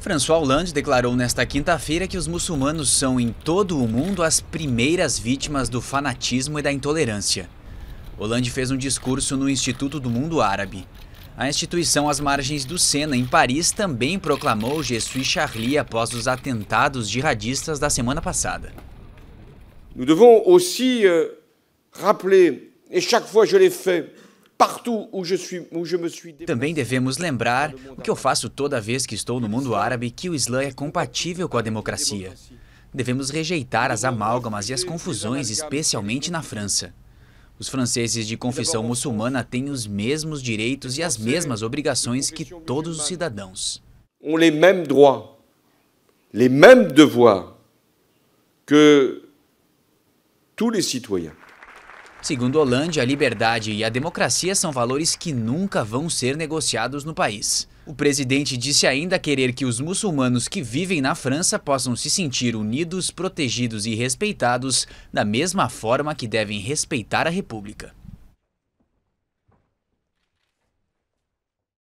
François Hollande declarou nesta quinta-feira que os muçulmanos são em todo o mundo as primeiras vítimas do fanatismo e da intolerância. Hollande fez um discurso no Instituto do Mundo Árabe. A instituição às margens do Sena, em Paris, também proclamou Je suis Charlie após os atentados jihadistas da semana passada. Nous devons aussi euh, rappeler, et chaque fois je l'ai fait, também devemos lembrar, o que eu faço toda vez que estou no mundo árabe, que o Islã é compatível com a democracia. Devemos rejeitar as amálgamas e as confusões, especialmente na França. Os franceses de confissão muçulmana têm os mesmos direitos e as mesmas obrigações que todos os cidadãos. Ont les mêmes droits, les mêmes devoirs que tous les citoyens. Segundo Hollande, a liberdade e a democracia são valores que nunca vão ser negociados no país. O presidente disse ainda querer que os muçulmanos que vivem na França possam se sentir unidos, protegidos e respeitados da mesma forma que devem respeitar a República.